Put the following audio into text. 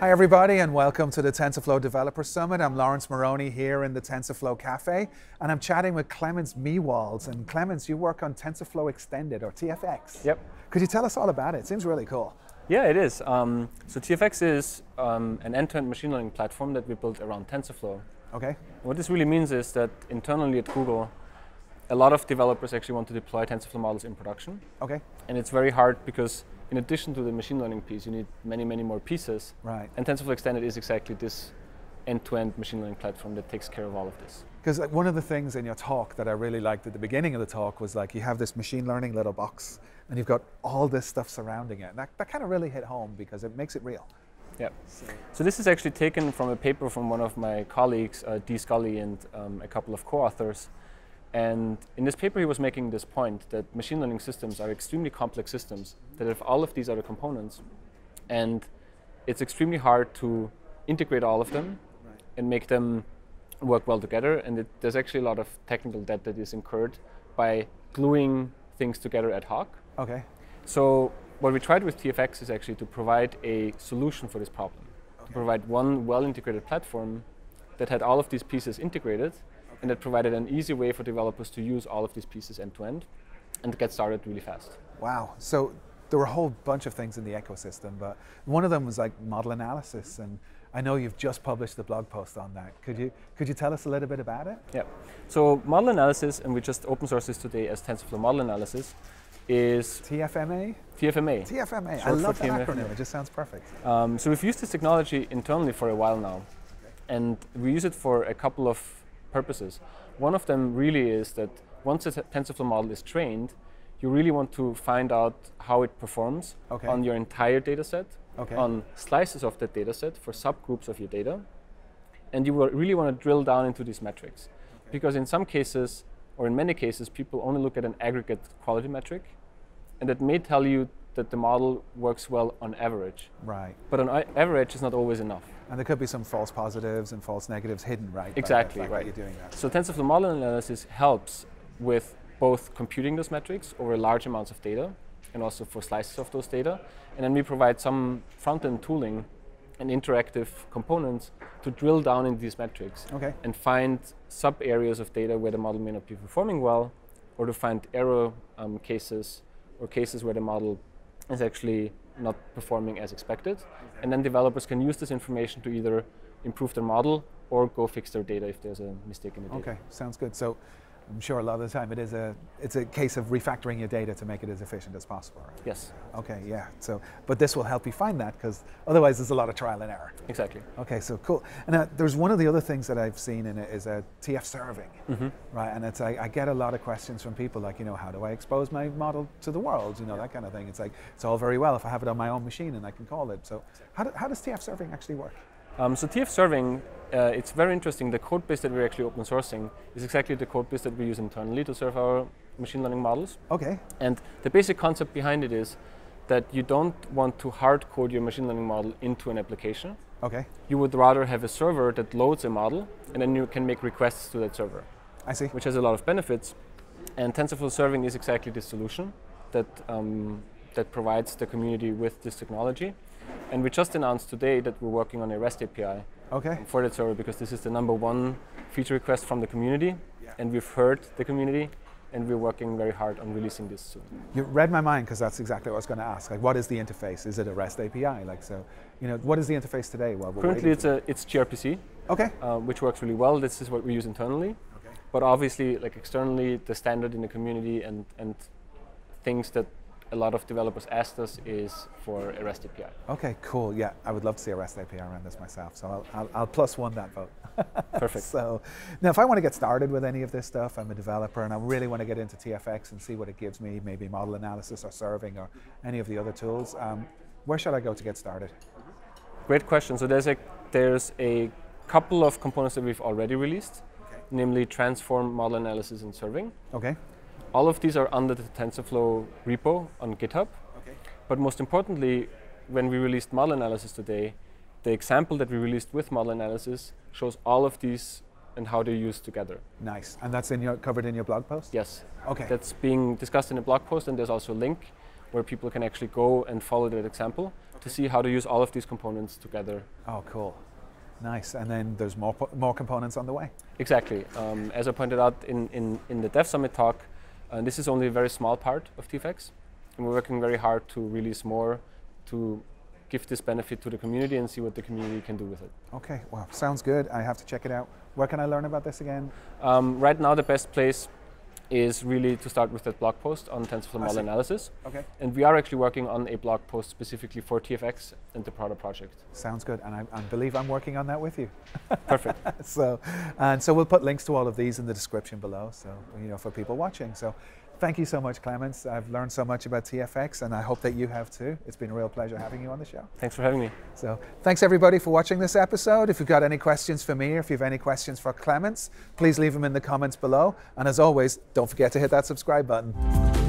Hi, everybody, and welcome to the TensorFlow Developer Summit. I'm Laurence Moroney here in the TensorFlow Cafe, and I'm chatting with Clemens Mewalds. And Clemens, you work on TensorFlow Extended, or TFX. Yep. Could you tell us all about it? It seems really cool. Yeah, it is. Um, so TFX is um, an end-to-end machine learning platform that we built around TensorFlow. Okay. What this really means is that internally at Google, a lot of developers actually want to deploy TensorFlow models in production. Okay. And it's very hard because in addition to the machine learning piece, you need many, many more pieces. Right. And TensorFlow Extended is exactly this end-to-end machine learning platform that takes care of all of this. Because like, one of the things in your talk that I really liked at the beginning of the talk was like you have this machine learning little box and you've got all this stuff surrounding it. And that, that kind of really hit home because it makes it real. Yeah. So. so. this is actually taken from a paper from one of my colleagues, uh, D. Sculley, and um, a couple of co-authors. And in this paper, he was making this point that machine learning systems are extremely complex systems that have all of these other components, and it's extremely hard to integrate all of them right. and make them work well together. And it, there's actually a lot of technical debt that is incurred by gluing things together ad hoc. Okay. So what we tried with TFX is actually to provide a solution for this problem, okay. to provide one well-integrated platform that had all of these pieces integrated and that provided an easy way for developers to use all of these pieces end to end and get started really fast. Wow. So there were a whole bunch of things in the ecosystem, but one of them was like model analysis. And I know you've just published a blog post on that. Could you, could you tell us a little bit about it? Yeah. So model analysis, and we just open source this today as TensorFlow Model Analysis, is TFMA? TFMA. TFMA. I love that acronym. It just sounds perfect. Um, so we've used this technology internally for a while now. And we use it for a couple of purposes. One of them really is that once a TensorFlow model is trained, you really want to find out how it performs okay. on your entire data set, okay. on slices of that data set for subgroups of your data. And you really want to drill down into these metrics. Okay. Because in some cases, or in many cases, people only look at an aggregate quality metric. And that may tell you that the model works well on average. Right. But on average is not always enough. And there could be some false positives and false negatives hidden, right? Exactly, right. You're doing that. So TensorFlow model analysis helps with both computing those metrics over large amounts of data and also for slices of those data. And then we provide some front-end tooling and interactive components to drill down into these metrics okay. and find sub areas of data where the model may not be performing well, or to find error um, cases or cases where the model is actually not performing as expected. And then developers can use this information to either improve their model or go fix their data if there's a mistake in the data. Okay, sounds good. So I'm sure a lot of the time it is a it's a case of refactoring your data to make it as efficient as possible. Right? Yes. Okay, yeah. So, but this will help you find that because otherwise there's a lot of trial and error. Exactly. Okay, so cool. And uh, there's one of the other things that I've seen in it is a TF serving, mm-hmm. right? And it's I, I, get a lot of questions from people like, you know, how do I expose my model to the world? You know, that kind of thing. It's like it's all very well if I have it on my own machine and I can call it. So, how, do, how does TF serving actually work? Um, so TF serving, uh, it's very interesting. The code base that we're actually open sourcing is exactly the code base that we use internally to serve our machine learning models. Okay. And the basic concept behind it is that you don't want to hard code your machine learning model into an application. Okay. You would rather have a server that loads a model and then you can make requests to that server. I see. Which has a lot of benefits. And TensorFlow serving is exactly the solution that, um, that provides the community with this technology. And we just announced today that we're working on a REST API okay. for that server because this is the number one feature request from the community. Yeah. And we've heard the community and we're working very hard on releasing this soon. You read my mind because that's exactly what I was going to ask. Like, what is the interface? Is it a REST API? Like, so, you know, what is the interface today? Well, currently it's a it's gRPC. Okay. Uh, which works really well. This is what we use internally. Okay. But obviously, like externally, the standard in the community and and things that a lot of developers asked us is for a REST API. Okay, cool. Yeah, I would love to see a REST API around this myself. So I'll, I'll, I'll plus one that vote. Perfect. so now, if I want to get started with any of this stuff, I'm a developer and I really want to get into TFX and see what it gives me, maybe model analysis or serving or any of the other tools. Um, where should I go to get started? Great question. So there's a there's a couple of components that we've already released, okay. namely transform model analysis and serving. Okay. All of these are under the TensorFlow repo on GitHub. Okay. But most importantly, when we released model analysis today, the example that we released with model analysis shows all of these and how they're used together. Nice. And that's in your, covered in your blog post? Yes. Okay. That's being discussed in a blog post, and there's also a link where people can actually go and follow that example to see how to use all of these components together. Oh, cool. Nice. And then there's more, more components on the way. Exactly. Um, as I pointed out in, in, in the Dev Summit talk, uh, this is only a very small part of TFX. And we're working very hard to release more to give this benefit to the community and see what the community can do with it. Okay, well, sounds good. I have to check it out. Where can I learn about this again? Um, right now, the best place is really to start with that blog post on TensorFlow model analysis. Okay. And we are actually working on a blog post specifically for TFX and the Prada project. Sounds good. And I, I believe I'm working on that with you. Perfect. so, and so we'll put links to all of these in the description below. So, you know, for people watching. So, thank you so much, Clemens. I've learned so much about TFX, and I hope that you have too. It's been a real pleasure having you on the show. Thanks for having me. So, thanks everybody for watching this episode. If you've got any questions for me, or if you have any questions for Clemens, please leave them in the comments below. And as always, don't forget to hit that subscribe button.